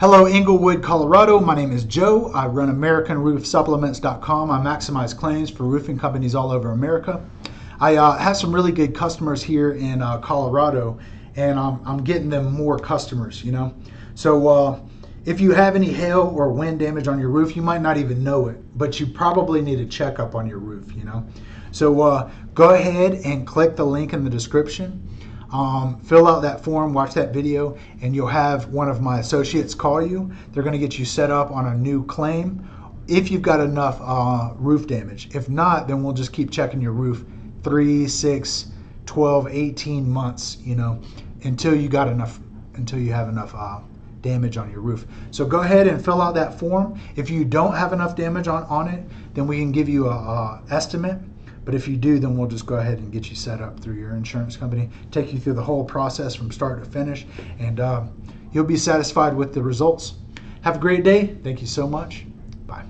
Hello, Englewood, Colorado. My name is Joe. I run AmericanRoofSupplements.com. I maximize claims for roofing companies all over America. I uh, have some really good customers here in uh, Colorado, and I'm, I'm, getting them more customers, you know. So uh, if you have any hail or wind damage on your roof, you might not even know it, but you probably need a checkup on your roof, you know. So uh, go ahead and click the link in the description um, fill out that form, watch that video, and you'll have one of my associates call you. They're going to get you set up on a new claim if you've got enough uh, roof damage. If not, then we'll just keep checking your roof three, six, 12, 18 months, you know, until you got enough, until you have enough uh, damage on your roof. So go ahead and fill out that form. If you don't have enough damage on, on it, then we can give you a, a estimate but if you do, then we'll just go ahead and get you set up through your insurance company, take you through the whole process from start to finish, and uh, you'll be satisfied with the results. Have a great day. Thank you so much. Bye.